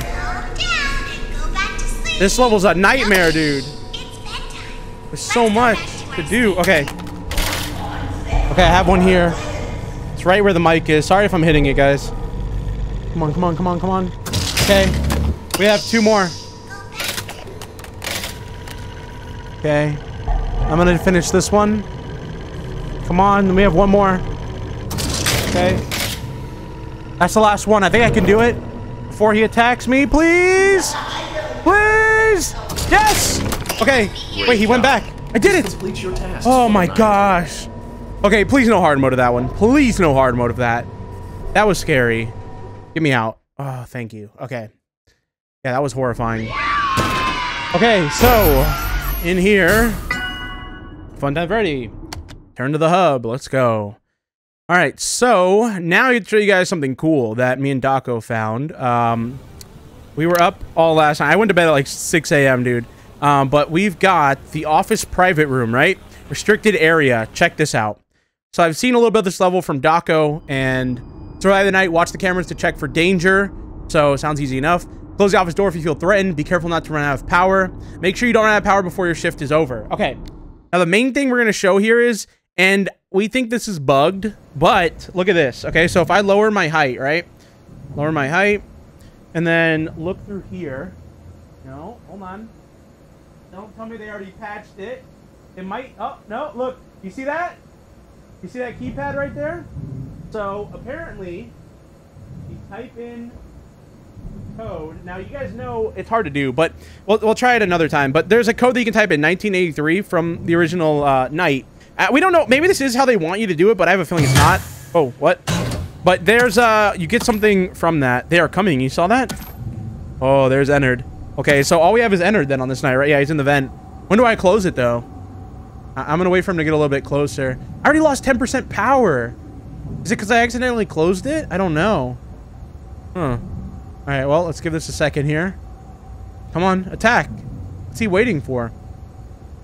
This level's a nightmare, dude. There's so much to do. Okay. Okay, I have one here. It's right where the mic is. Sorry if I'm hitting it, guys. Come on, come on, come on, come on. Okay. We have two more. Okay. I'm gonna finish this one. Come on, we have one more. Okay. That's the last one. I think I can do it before he attacks me. Please! Please! Yes! Okay. Wait, he went back. I did it! Complete your task. Oh my gosh. Okay, please no hard mode of that one. Please no hard mode of that. That was scary. Get me out. Oh, thank you. Okay. Yeah, that was horrifying. Okay, so in here, Funtime Freddy. Turn to the hub. Let's go. All right, so now I can show you guys something cool that me and Dawko found. Um, we were up all last night. I went to bed at like 6 a.m., dude. Um, but we've got the office private room, right? Restricted area. Check this out. So I've seen a little bit of this level from Dawko and survive the night, watch the cameras to check for danger. So sounds easy enough. Close the office door if you feel threatened. Be careful not to run out of power. Make sure you don't run out of power before your shift is over. Okay. Now the main thing we're going to show here is, and we think this is bugged, but look at this. Okay, so if I lower my height, right? Lower my height, and then look through here. No, hold on. Don't tell me they already patched it. It might, oh, no, look. You see that? You see that keypad right there? So apparently, you type in code. Now, you guys know it's hard to do, but we'll, we'll try it another time. But there's a code that you can type in 1983 from the original uh, night. Uh, we don't know. Maybe this is how they want you to do it, but I have a feeling it's not. Oh, what? But there's, uh, you get something from that. They are coming. You saw that? Oh, there's Ennard. Okay, so all we have is Ennard then on this night, right? Yeah, he's in the vent. When do I close it, though? I I'm going to wait for him to get a little bit closer. I already lost 10% power. Is it because I accidentally closed it? I don't know. Huh. All right, well, let's give this a second here. Come on, attack. What's he waiting for?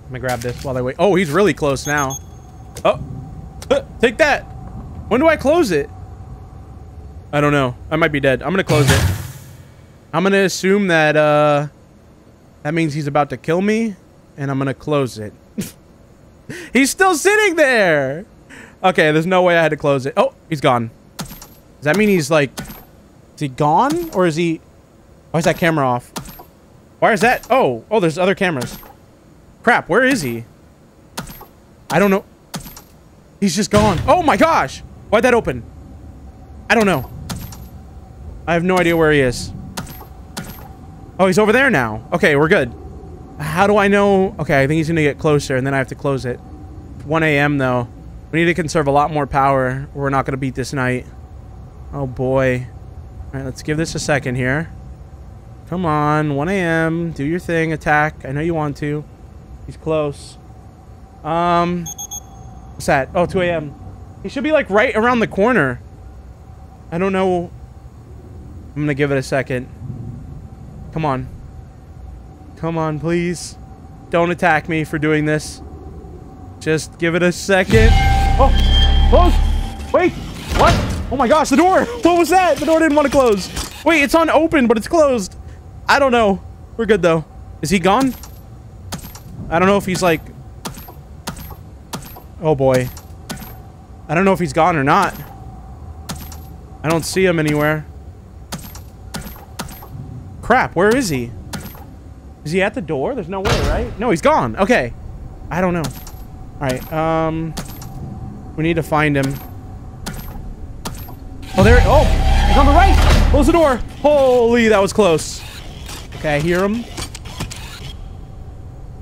Let me grab this while they wait. Oh, he's really close now. Oh, take that. When do I close it? I don't know. I might be dead. I'm to close it. I'm to assume that uh, that means he's about to kill me, and I'm to close it. he's still sitting there. Okay, there's no way I had to close it. Oh, he's gone. Does that mean he's like... Is he gone? Or is he... Why is that camera off? Why is that? Oh, oh, there's other cameras. Crap, where is he? I don't know. He's just gone. Oh my gosh! Why'd that open? I don't know. I have no idea where he is. Oh, he's over there now. Okay, we're good. How do I know? Okay, I think he's gonna get closer, and then I have to close it. 1 a.m. though. We need to conserve a lot more power. We're not gonna beat this night. Oh boy. All right, let's give this a second here. Come on, 1 a.m. Do your thing, attack. I know you want to. He's close. Um, what's that? Oh, 2 a.m. He should be like right around the corner. I don't know. I'm gonna give it a second. Come on. Come on, please. Don't attack me for doing this. Just give it a second. Oh, close. Wait? Oh my gosh, the door. What was that? The door didn't want to close. Wait, it's on open, but it's closed. I don't know. We're good though. Is he gone? I don't know if he's like... Oh boy. I don't know if he's gone or not. I don't see him anywhere. Crap, where is he? Is he at the door? There's no way, right? No, he's gone. Okay. I don't know. Alright, um... We need to find him. Oh, there... Oh! He's on the right! Close the door! Holy, that was close. Okay, I hear him.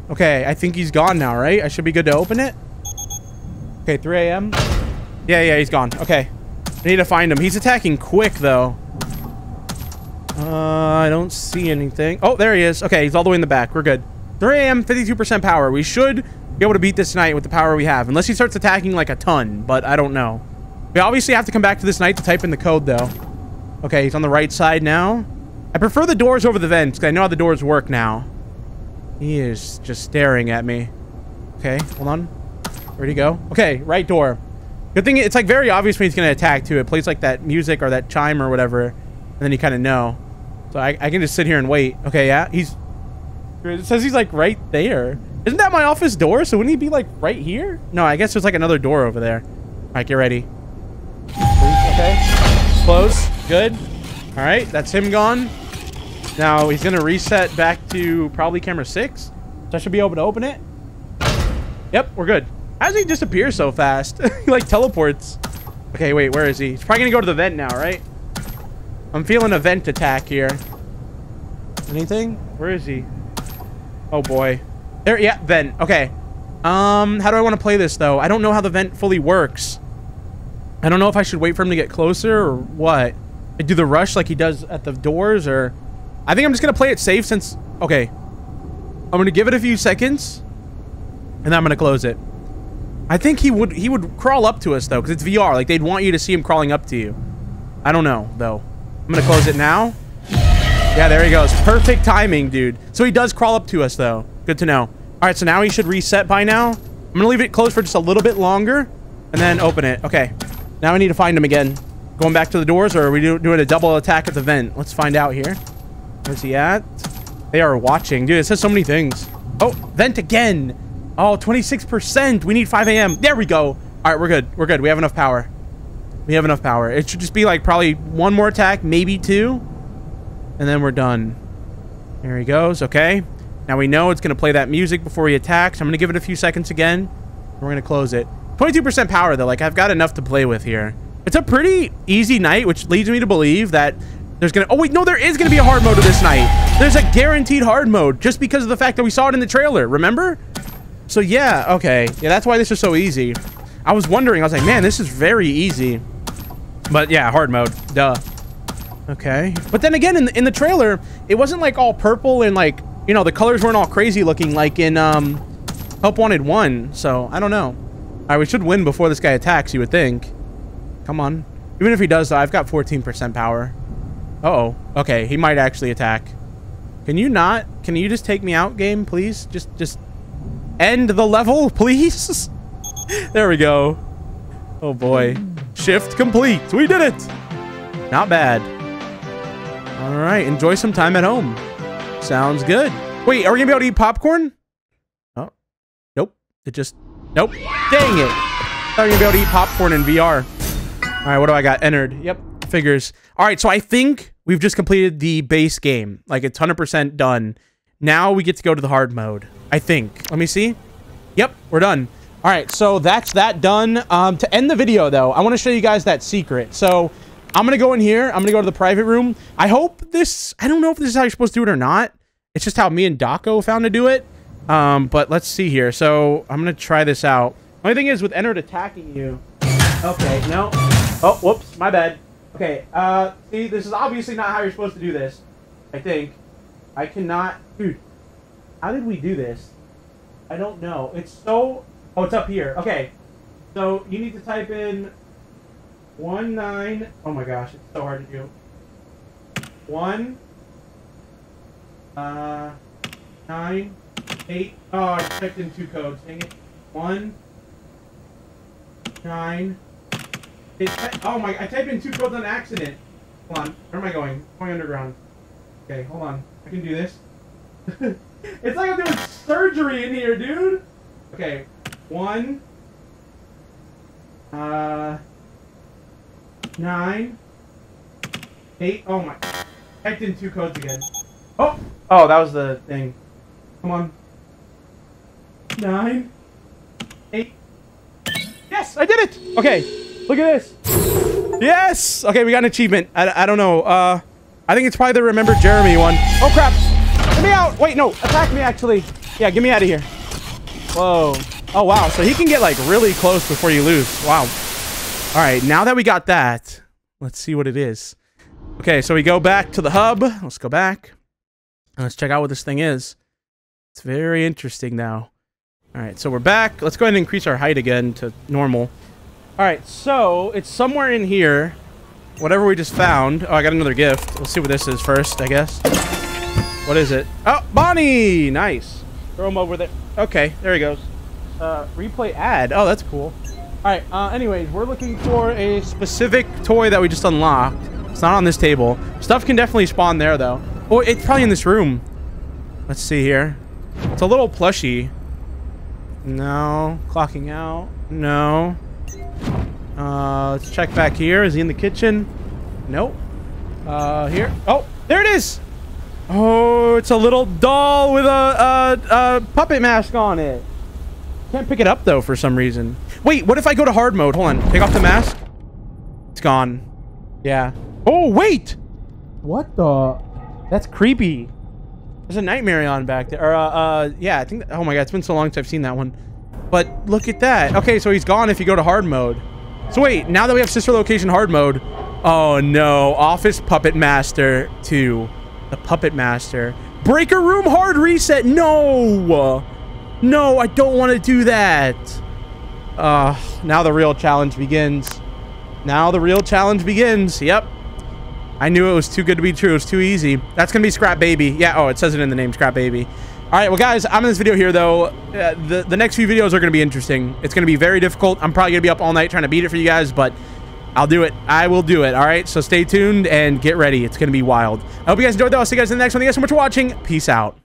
Okay, I think he's gone now, right? I should be good to open it. Okay, 3 a.m. Yeah, yeah, he's gone. Okay. I need to find him. He's attacking quick, though. Uh, I don't see anything. Oh, there he is. Okay, he's all the way in the back. We're good. 3 a.m., 52% power. We should be able to beat this night with the power we have. Unless he starts attacking like a ton, but I don't know. We obviously have to come back to this night to type in the code, though. Okay, he's on the right side now. I prefer the doors over the vents, because I know how the doors work now. He is just staring at me. Okay, hold on. Where'd he go? Okay, right door. Good thing it's like very obvious when he's going to attack, too. It plays like that music or that chime or whatever, and then you kind of know. So I, I can just sit here and wait. Okay, yeah, he's... It says he's like right there. Isn't that my office door? So wouldn't he be like right here? No, I guess there's like another door over there. All right, get ready. Okay. Close. Good. All right, that's him gone. Now he's gonna reset back to probably camera six. So I should be able to open it. Yep, we're good. How does he disappear so fast? he like teleports. Okay, wait, where is he? He's probably gonna go to the vent now, right? I'm feeling a vent attack here. Anything? Where is he? Oh boy. There, yeah, vent. Okay. Um, how do I want to play this though? I don't know how the vent fully works. I don't know if I should wait for him to get closer or what. I do the rush like he does at the doors or... I think I'm just going to play it safe since... Okay. I'm going to give it a few seconds. And then I'm going to close it. I think he would he would crawl up to us though because it's VR. Like they'd want you to see him crawling up to you. I don't know though. I'm going to close it now. Yeah, there he goes. Perfect timing, dude. So he does crawl up to us though. Good to know. All right, so now he should reset by now. I'm going to leave it closed for just a little bit longer and then open it. Okay. Now I need to find him again. Going back to the doors, or are we do, doing a double attack at the vent? Let's find out here. Where's he at? They are watching. Dude, it says so many things. Oh, vent again. Oh, 26%. We need 5 a.m. There we go. All right, we're good. We're good. We have enough power. We have enough power. It should just be like probably one more attack, maybe two. And then we're done. There he goes. Okay. Now we know it's going to play that music before he attacks. I'm going to give it a few seconds again. We're going to close it. 22% power, though. Like, I've got enough to play with here. It's a pretty easy night, which leads me to believe that there's gonna. Oh wait, no, there is gonna be a hard mode to this night. There's a guaranteed hard mode just because of the fact that we saw it in the trailer. Remember? So yeah, okay, yeah, that's why this is so easy. I was wondering. I was like, man, this is very easy. But yeah, hard mode. Duh. Okay. But then again, in the, in the trailer, it wasn't like all purple and like you know the colors weren't all crazy looking like in um Help Wanted One. So I don't know. All right, we should win before this guy attacks. You would think. Come on. Even if he does, I've got 14% power. Uh oh. Okay, he might actually attack. Can you not? Can you just take me out, game, please? Just, just end the level, please? there we go. Oh boy. Shift complete. We did it. Not bad. All right, enjoy some time at home. Sounds good. Wait, are we gonna be able to eat popcorn? Oh, nope. It just, nope. Dang it. Were gonna be able to eat popcorn in VR. All right, what do I got? Ennard. Yep, figures. All right, so I think we've just completed the base game. Like, it's 100% done. Now we get to go to the hard mode. I think. Let me see. Yep, we're done. All right, so that's that done. Um, to end the video, though, I want to show you guys that secret. So I'm going to go in here. I'm going to go to the private room. I hope this... I don't know if this is how you're supposed to do it or not. It's just how me and Dawko found to do it. Um, but let's see here. So I'm going to try this out. Only thing is, with Ennard attacking you... Okay, no. Oh, whoops, my bad. Okay, uh, see, this is obviously not how you're supposed to do this. I think. I cannot... Dude, how did we do this? I don't know. It's so... Oh, it's up here. Okay. So, you need to type in... One nine... Oh my gosh, it's so hard to do. One... Uh... Nine... Eight... Oh, I typed in two codes. Dang it. One... Nine... It, oh my, I typed in two codes on accident. Hold on, where am I going? Going underground. Okay, hold on. I can do this. it's like I'm doing surgery in here, dude. Okay, one. Uh. Nine. Eight. Oh my. Typed in two codes again. Oh! Oh, that was the thing. Come on. Nine. Eight. Yes, I did it! Okay. Look at this. Yes! Okay, we got an achievement. I, I don't know. Uh, I think it's probably the Remember Jeremy one. Oh, crap. Get me out. Wait, no. Attack me, actually. Yeah, get me out of here. Whoa. Oh, wow. So he can get, like, really close before you lose. Wow. All right, now that we got that, let's see what it is. Okay, so we go back to the hub. Let's go back. Let's check out what this thing is. It's very interesting now. All right, so we're back. Let's go ahead and increase our height again to normal. Alright, so it's somewhere in here. Whatever we just found. Oh, I got another gift. Let's see what this is first, I guess. What is it? Oh, Bonnie! Nice. Throw him over there. Okay, there he goes. Uh, replay ad. Oh, that's cool. Alright, uh, anyways, we're looking for a specific toy that we just unlocked. It's not on this table. Stuff can definitely spawn there, though. Oh, it's probably in this room. Let's see here. It's a little plushy. No. Clocking out. No. Uh, let's check back here. Is he in the kitchen? Nope. Uh, here. Oh, there it is. Oh, it's a little doll with a, a, a puppet mask on it. Can't pick it up, though, for some reason. Wait, what if I go to hard mode? Hold on. Take off the mask. It's gone. Yeah. Oh, wait. What the? That's creepy. There's a Nightmarionne back there. Uh, uh, yeah, I think... Oh, my God. It's been so long since I've seen that one. But look at that. Okay, so he's gone if you go to hard mode. So wait, now that we have sister location hard mode, oh no, Office Puppet Master 2. The Puppet Master. Breaker room hard reset. No. No, I don't want to do that. Uh, now the real challenge begins. Now the real challenge begins. Yep. I knew it was too good to be true. It was too easy. That's going to be Scrap Baby. Yeah, oh, it says it in the name, Scrap Baby. All right, well, guys, I'm in this video here, though. Uh, the, the next few videos are going to be interesting. It's going to be very difficult. I'm probably going to be up all night trying to beat it for you guys, but I'll do it. I will do it, all right? So stay tuned and get ready. It's going to be wild. I hope you guys enjoyed, though. I'll see you guys in the next one. Thank you guys so much for watching. Peace out.